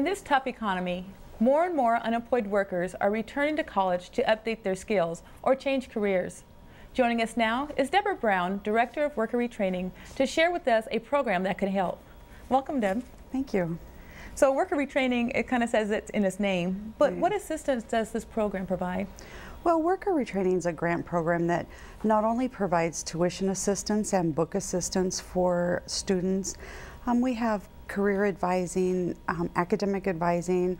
In this tough economy, more and more unemployed workers are returning to college to update their skills or change careers. Joining us now is Deborah Brown, Director of Worker Retraining, to share with us a program that can help. Welcome, Deb. Thank you. So worker retraining, it kind of says it in its name, but what assistance does this program provide? Well, Worker Retraining is a grant program that not only provides tuition assistance and book assistance for students, um, we have career advising, um, academic advising,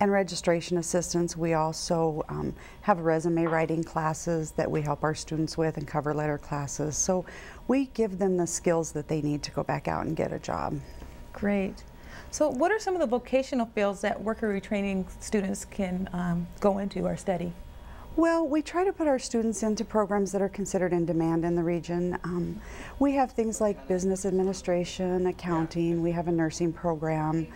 and registration assistance. We also um, have resume writing classes that we help our students with and cover letter classes. So we give them the skills that they need to go back out and get a job. Great. So what are some of the vocational fields that worker retraining students can um, go into or study? Well, we try to put our students into programs that are considered in demand in the region. Um, we have things like business administration, accounting, we have a nursing program,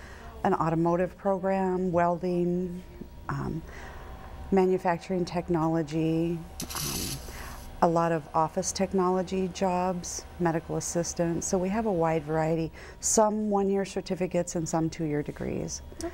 an automotive program, welding, um, manufacturing technology, um, a lot of office technology jobs, medical assistants. So we have a wide variety, some one-year certificates and some two-year degrees. Okay.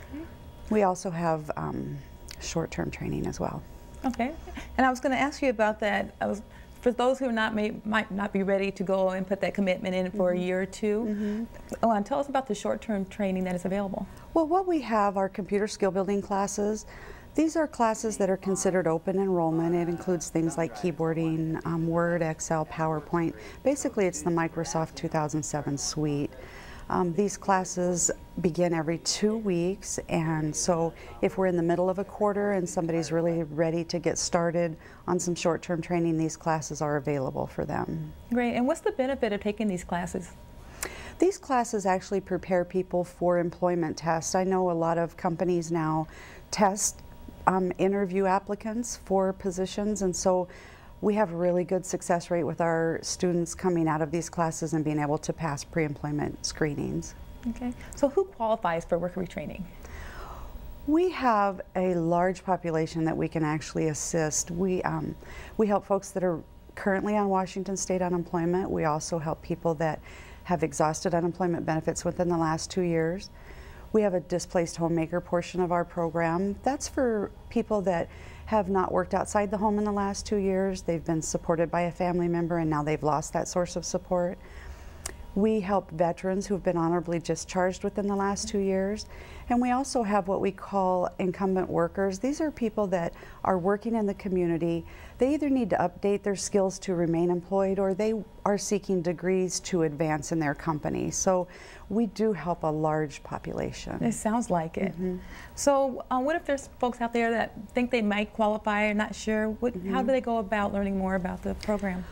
We also have um, short-term training as well. Okay. And I was going to ask you about that. I was for those who not may, might not be ready to go and put that commitment in for mm -hmm. a year or 2 mm -hmm. oh, tell us about the short-term training that is available. Well, what we have are computer skill building classes. These are classes that are considered open enrollment. It includes things like keyboarding, um, Word, Excel, PowerPoint. Basically, it's the Microsoft 2007 suite. Um, these classes begin every two weeks, and so if we're in the middle of a quarter and somebody's really ready to get started on some short-term training, these classes are available for them. Great, and what's the benefit of taking these classes? These classes actually prepare people for employment tests. I know a lot of companies now test um, interview applicants for positions, and so we have a really good success rate with our students coming out of these classes and being able to pass pre-employment screenings. Okay, so who qualifies for worker retraining? We have a large population that we can actually assist. We, um, we help folks that are currently on Washington State unemployment. We also help people that have exhausted unemployment benefits within the last two years. We have a displaced homemaker portion of our program. That's for people that have not worked outside the home in the last two years. They've been supported by a family member and now they've lost that source of support. We help veterans who have been honorably discharged within the last two years. And we also have what we call incumbent workers. These are people that are working in the community. They either need to update their skills to remain employed or they are seeking degrees to advance in their company. So we do help a large population. It sounds like it. Mm -hmm. So uh, what if there's folks out there that think they might qualify or not sure? What, mm -hmm. How do they go about learning more about the program?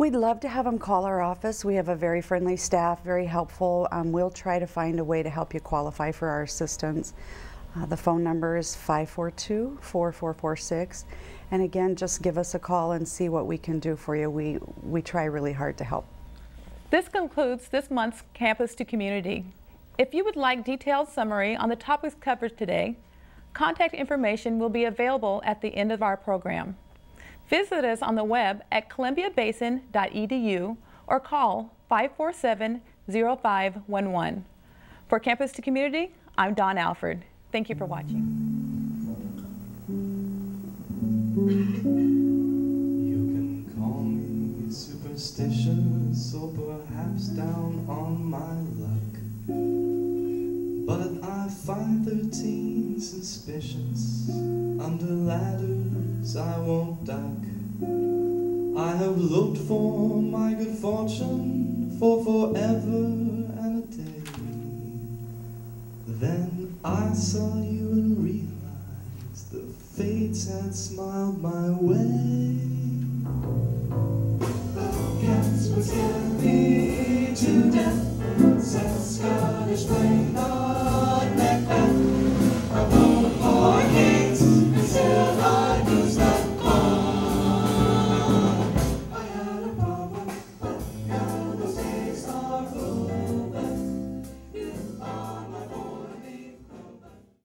We'd love to have them call our office. We have a very friendly staff, very helpful. Um, we'll try to find a way to help you qualify for our assistance. Uh, the phone number is 542-4446. And again, just give us a call and see what we can do for you. We, we try really hard to help. This concludes this month's Campus to Community. If you would like detailed summary on the topics covered today, contact information will be available at the end of our program. Visit us on the web at columbiabasin.edu or call 547-0511. For Campus to Community, I'm Don Alford. Thank you for watching. Superstitious or perhaps down on my luck. But I find 13 suspicious under ladders as I won't die. I have looked for my good fortune for forever and a day. Then I saw you and realized the fates had smiled my way. Cats would scare me to death, said Scottish plain